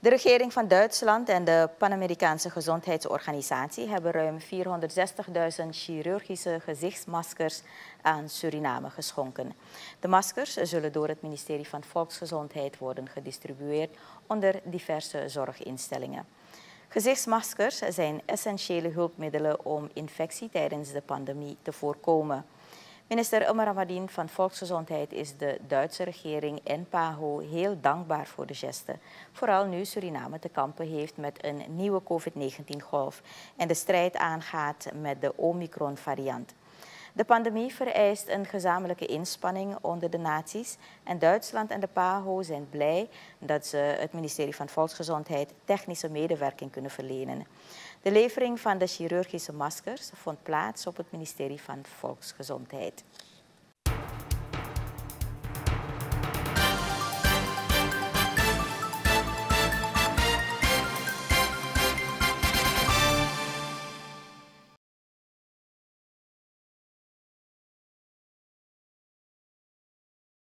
De regering van Duitsland en de Pan-Amerikaanse Gezondheidsorganisatie hebben ruim 460.000 chirurgische gezichtsmaskers aan Suriname geschonken. De maskers zullen door het ministerie van Volksgezondheid worden gedistribueerd onder diverse zorginstellingen. Gezichtsmaskers zijn essentiële hulpmiddelen om infectie tijdens de pandemie te voorkomen. Minister Ilmar van Volksgezondheid is de Duitse regering en PAHO heel dankbaar voor de geste. Vooral nu Suriname te kampen heeft met een nieuwe COVID-19-golf en de strijd aangaat met de Omicron-variant. De pandemie vereist een gezamenlijke inspanning onder de naties en Duitsland en de PAHO zijn blij dat ze het ministerie van Volksgezondheid technische medewerking kunnen verlenen. De levering van de chirurgische maskers vond plaats op het ministerie van Volksgezondheid.